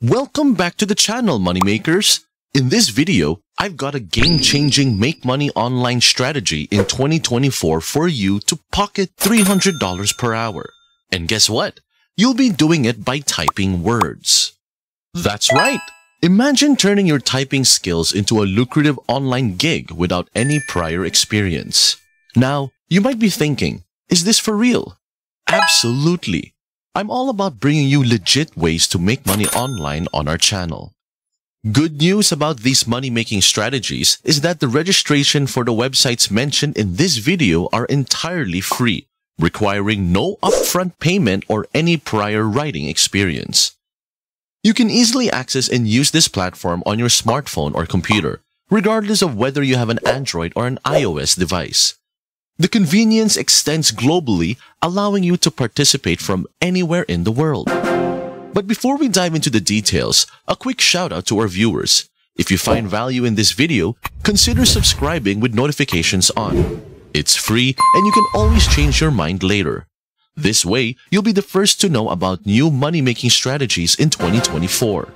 Welcome back to the channel, Moneymakers. In this video, I've got a game-changing make money online strategy in 2024 for you to pocket $300 per hour. And guess what? You'll be doing it by typing words. That's right! Imagine turning your typing skills into a lucrative online gig without any prior experience. Now, you might be thinking, is this for real? Absolutely. I'm all about bringing you legit ways to make money online on our channel. Good news about these money-making strategies is that the registration for the websites mentioned in this video are entirely free, requiring no upfront payment or any prior writing experience. You can easily access and use this platform on your smartphone or computer, regardless of whether you have an Android or an iOS device. The convenience extends globally, allowing you to participate from anywhere in the world. But before we dive into the details, a quick shout out to our viewers. If you find value in this video, consider subscribing with notifications on. It's free and you can always change your mind later. This way, you'll be the first to know about new money-making strategies in 2024.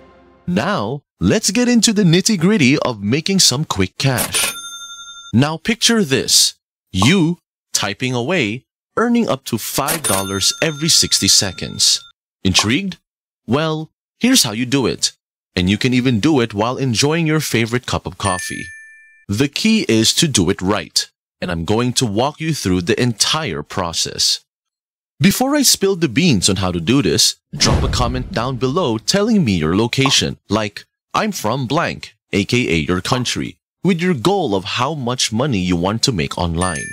Now, let's get into the nitty-gritty of making some quick cash. Now picture this. You, typing away, earning up to $5 every 60 seconds. Intrigued? Well, here's how you do it. And you can even do it while enjoying your favorite cup of coffee. The key is to do it right, and I'm going to walk you through the entire process. Before I spill the beans on how to do this, drop a comment down below telling me your location, like, I'm from blank, aka your country, with your goal of how much money you want to make online.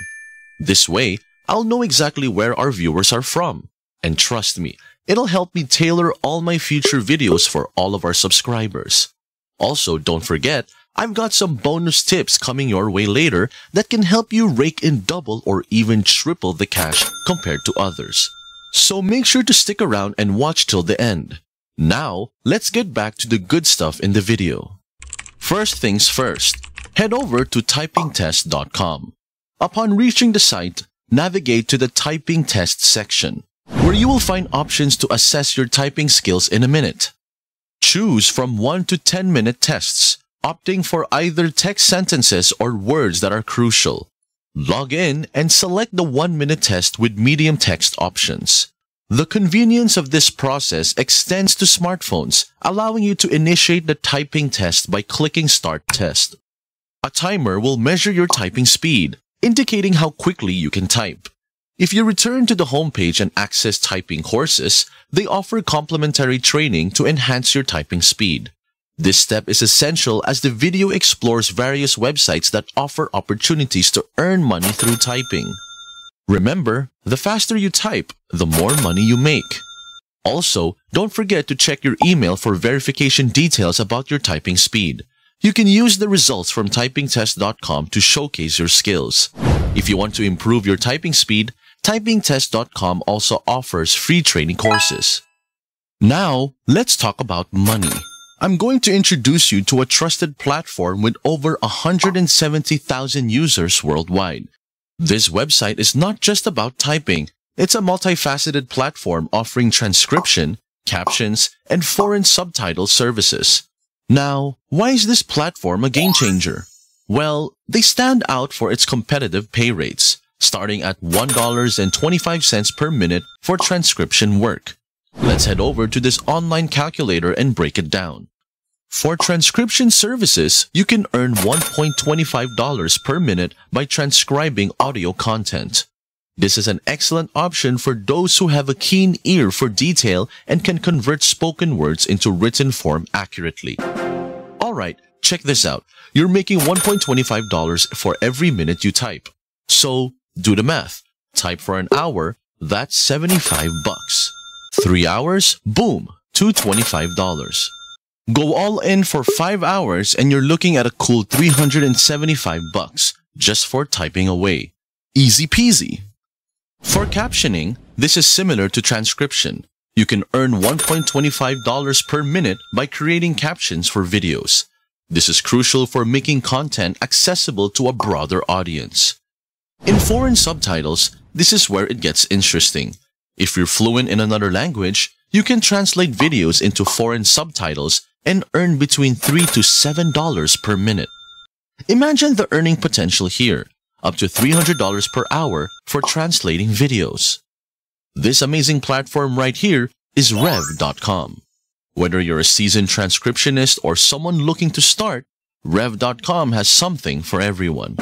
This way, I'll know exactly where our viewers are from. And trust me, it'll help me tailor all my future videos for all of our subscribers. Also, don't forget, I've got some bonus tips coming your way later that can help you rake in double or even triple the cash compared to others. So make sure to stick around and watch till the end. Now, let's get back to the good stuff in the video. First things first, head over to typingtest.com. Upon reaching the site, navigate to the typing test section, where you will find options to assess your typing skills in a minute. Choose from 1 to 10 minute tests, opting for either text sentences or words that are crucial. Log in and select the 1 minute test with medium text options. The convenience of this process extends to smartphones, allowing you to initiate the typing test by clicking Start Test. A timer will measure your typing speed, indicating how quickly you can type. If you return to the homepage and access typing courses, they offer complimentary training to enhance your typing speed. This step is essential as the video explores various websites that offer opportunities to earn money through typing. Remember, the faster you type, the more money you make. Also, don't forget to check your email for verification details about your typing speed. You can use the results from typingtest.com to showcase your skills. If you want to improve your typing speed, typingtest.com also offers free training courses. Now, let's talk about money. I'm going to introduce you to a trusted platform with over 170,000 users worldwide. This website is not just about typing. It's a multifaceted platform offering transcription, captions, and foreign subtitle services. Now, why is this platform a game changer? Well, they stand out for its competitive pay rates, starting at $1.25 per minute for transcription work. Let's head over to this online calculator and break it down. For transcription services, you can earn $1.25 per minute by transcribing audio content. This is an excellent option for those who have a keen ear for detail and can convert spoken words into written form accurately. Alright, check this out. You're making $1.25 for every minute you type. So, do the math. Type for an hour, that's 75 bucks. 3 hours, boom, $225. Go all in for 5 hours and you're looking at a cool 375 bucks just for typing away. Easy peasy. For captioning, this is similar to transcription. You can earn $1.25 per minute by creating captions for videos. This is crucial for making content accessible to a broader audience. In foreign subtitles, this is where it gets interesting. If you're fluent in another language, you can translate videos into foreign subtitles and earn between 3 to $7 per minute. Imagine the earning potential here, up to $300 per hour for translating videos. This amazing platform right here is Rev.com. Whether you're a seasoned transcriptionist or someone looking to start, Rev.com has something for everyone.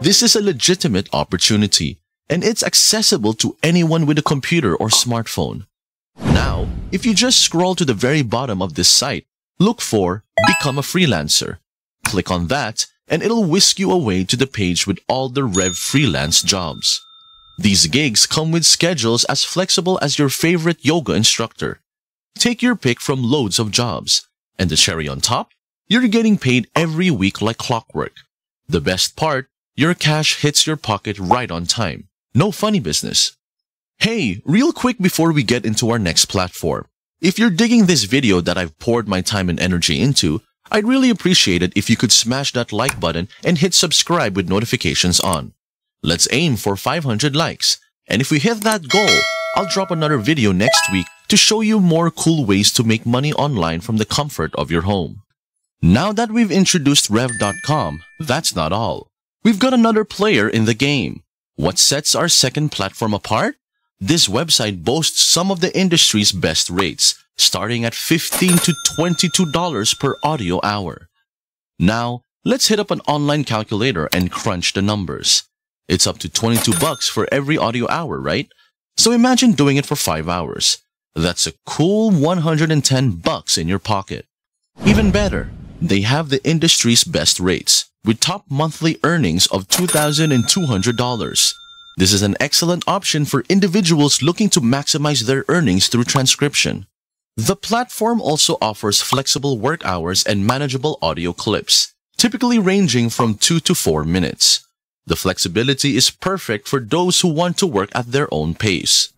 This is a legitimate opportunity, and it's accessible to anyone with a computer or smartphone. Now, if you just scroll to the very bottom of this site, look for Become a Freelancer. Click on that, and it'll whisk you away to the page with all the Rev freelance jobs. These gigs come with schedules as flexible as your favorite yoga instructor. Take your pick from loads of jobs. And the cherry on top? You're getting paid every week like clockwork. The best part, your cash hits your pocket right on time. No funny business. Hey, real quick before we get into our next platform. If you're digging this video that I've poured my time and energy into, I'd really appreciate it if you could smash that like button and hit subscribe with notifications on. Let's aim for 500 likes. And if we hit that goal, I'll drop another video next week to show you more cool ways to make money online from the comfort of your home. Now that we've introduced Rev.com, that's not all. We've got another player in the game. What sets our second platform apart? This website boasts some of the industry's best rates, starting at 15 to $22 per audio hour. Now, let's hit up an online calculator and crunch the numbers. It's up to 22 bucks for every audio hour, right? So imagine doing it for 5 hours. That's a cool 110 bucks in your pocket. Even better, they have the industry's best rates, with top monthly earnings of $2,200. This is an excellent option for individuals looking to maximize their earnings through transcription. The platform also offers flexible work hours and manageable audio clips, typically ranging from 2 to 4 minutes. The flexibility is perfect for those who want to work at their own pace.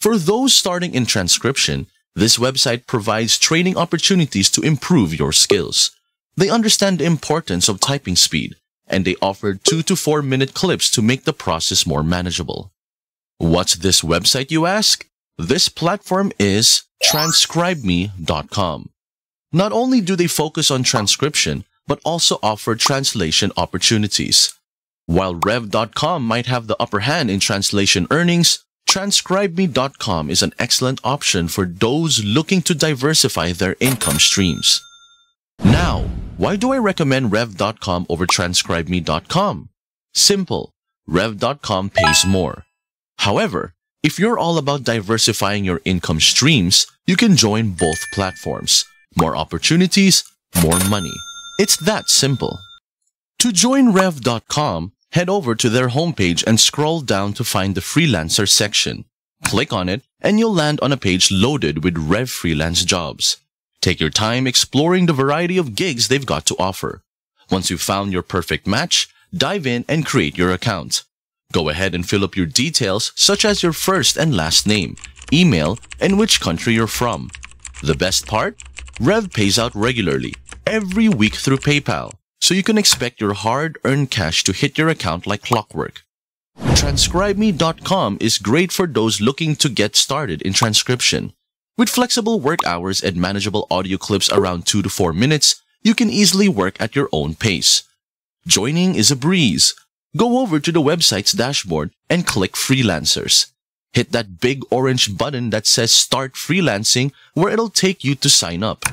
For those starting in transcription, this website provides training opportunities to improve your skills. They understand the importance of typing speed, and they offer 2 to 4 minute clips to make the process more manageable. What's this website, you ask? This platform is transcribeme.com. Not only do they focus on transcription, but also offer translation opportunities. While Rev.com might have the upper hand in translation earnings, TranscribeMe.com is an excellent option for those looking to diversify their income streams. Now, why do I recommend Rev.com over TranscribeMe.com? Simple. Rev.com pays more. However, if you're all about diversifying your income streams, you can join both platforms. More opportunities, more money. It's that simple. To join Rev.com, head over to their homepage and scroll down to find the freelancer section. Click on it and you'll land on a page loaded with Rev freelance jobs. Take your time exploring the variety of gigs they've got to offer. Once you've found your perfect match, dive in and create your account. Go ahead and fill up your details such as your first and last name, email, and which country you're from. The best part? Rev pays out regularly, every week through PayPal so you can expect your hard-earned cash to hit your account like clockwork. TranscribeMe.com is great for those looking to get started in transcription. With flexible work hours and manageable audio clips around 2 to 4 minutes, you can easily work at your own pace. Joining is a breeze. Go over to the website's dashboard and click Freelancers. Hit that big orange button that says Start Freelancing where it'll take you to sign up.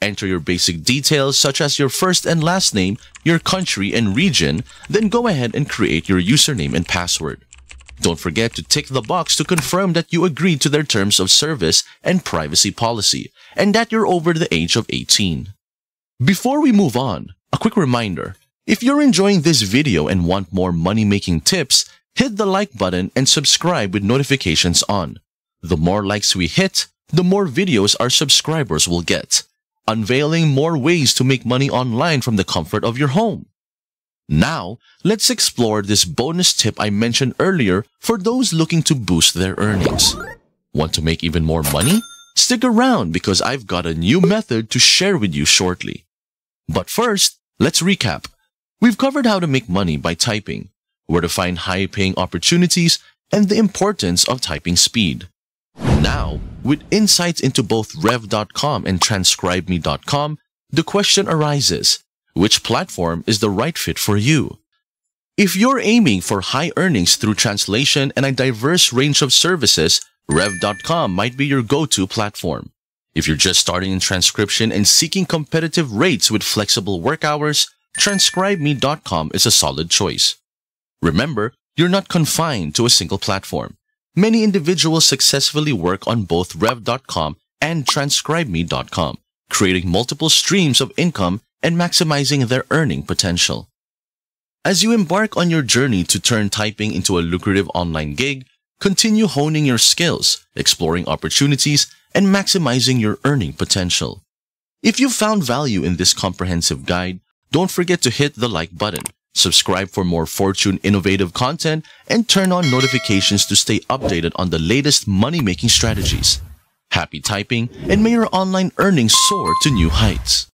Enter your basic details such as your first and last name, your country and region, then go ahead and create your username and password. Don't forget to tick the box to confirm that you agreed to their terms of service and privacy policy, and that you're over the age of 18. Before we move on, a quick reminder. If you're enjoying this video and want more money-making tips, hit the like button and subscribe with notifications on. The more likes we hit, the more videos our subscribers will get unveiling more ways to make money online from the comfort of your home. Now, let's explore this bonus tip I mentioned earlier for those looking to boost their earnings. Want to make even more money? Stick around because I've got a new method to share with you shortly. But first, let's recap. We've covered how to make money by typing, where to find high-paying opportunities, and the importance of typing speed. Now, With insights into both Rev.com and TranscribeMe.com, the question arises, which platform is the right fit for you? If you're aiming for high earnings through translation and a diverse range of services, Rev.com might be your go-to platform. If you're just starting in transcription and seeking competitive rates with flexible work hours, TranscribeMe.com is a solid choice. Remember, you're not confined to a single platform. Many individuals successfully work on both Rev.com and TranscribeMe.com, creating multiple streams of income and maximizing their earning potential. As you embark on your journey to turn typing into a lucrative online gig, continue honing your skills, exploring opportunities, and maximizing your earning potential. If you found value in this comprehensive guide, don't forget to hit the like button, subscribe for more Fortune innovative content, and turn on notifications to stay updated on the latest money-making strategies. Happy typing, and may your online earnings soar to new heights.